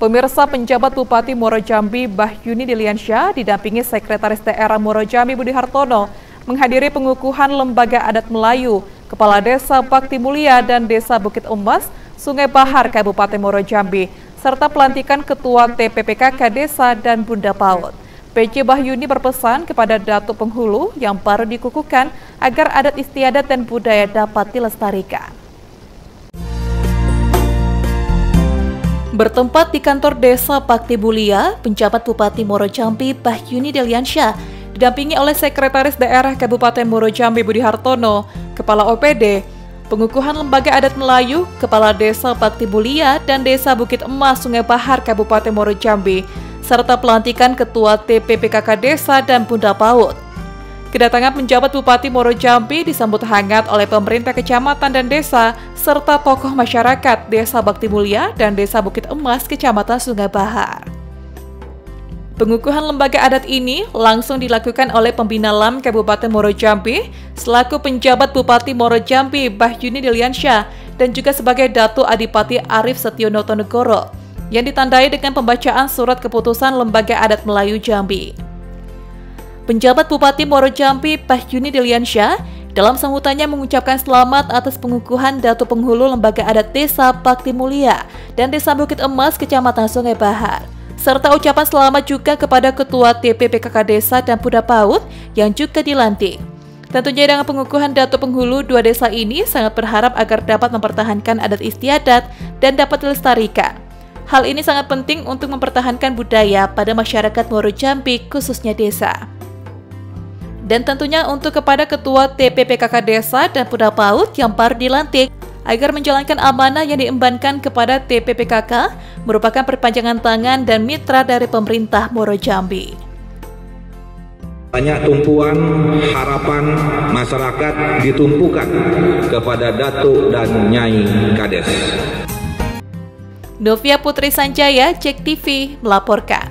Pemirsa penjabat Bupati Muaro Jambi Bahyuni Diliansyah didampingi Sekretaris Daerah Muaro Jambi Budi Hartono menghadiri pengukuhan Lembaga Adat Melayu, Kepala Desa Bakti Mulia dan Desa Bukit Emas, Sungai Bahar, Kabupaten Muaro Jambi, serta pelantikan Ketua TPPKK Desa dan Bunda Paut. PJ Bahyuni berpesan kepada Datuk Penghulu yang baru dikukuhkan agar adat istiadat dan budaya dapat dilestarikan. Bertempat di kantor desa Bakti Bulia, penjabat Bupati Muaro Jambi Bahyuni Deliansyah didampingi oleh Sekretaris Daerah Kabupaten Muaro Jambi Budi Hartono, Kepala OPD, pengukuhan Lembaga Adat Melayu, Kepala Desa Bakti Bulia dan Desa Bukit Emas Sungai Bahar Kabupaten Muaro Jambi, serta pelantikan Ketua TPPKK Desa dan Bunda Paut. Kedatangan penjabat Bupati Muaro Jambi disambut hangat oleh pemerintah kecamatan dan desa, serta tokoh masyarakat Desa Bakti Mulia dan Desa Bukit Emas, Kecamatan Sungai Bahar. Pengukuhan lembaga adat ini langsung dilakukan oleh Pembina LAM Kabupaten Muaro Jambi, selaku penjabat Bupati Muaro Jambi Bahyuni Diliansyah, dan juga sebagai Datu Adipati Arif Setionoto Negoro, yang ditandai dengan pembacaan surat keputusan Lembaga Adat Melayu Jambi. Penjabat Bupati Muaro Jambi, Yuni Diliansyah, dalam sambutannya mengucapkan selamat atas pengukuhan Datu Penghulu Lembaga Adat Desa Bakti Mulia dan Desa Bukit Emas, Kecamatan Sungai Bahar. Serta ucapan selamat juga kepada Ketua TPPKK Desa dan Puda Paut yang juga dilantik. Tentunya dengan pengukuhan Datu Penghulu dua desa ini sangat berharap agar dapat mempertahankan adat istiadat dan dapat dilestarikan. Hal ini sangat penting untuk mempertahankan budaya pada masyarakat Muaro Jambi khususnya desa dan tentunya untuk kepada Ketua TPPKK Desa dan Puda Paut yang baru dilantik agar menjalankan amanah yang diembankan kepada TPPKK merupakan perpanjangan tangan dan mitra dari pemerintah Moro Jambi. Banyak tumpuan harapan masyarakat ditumpukan kepada Datuk dan Nyai Kades. Novia Putri Sanjaya, Cek TV, melaporkan.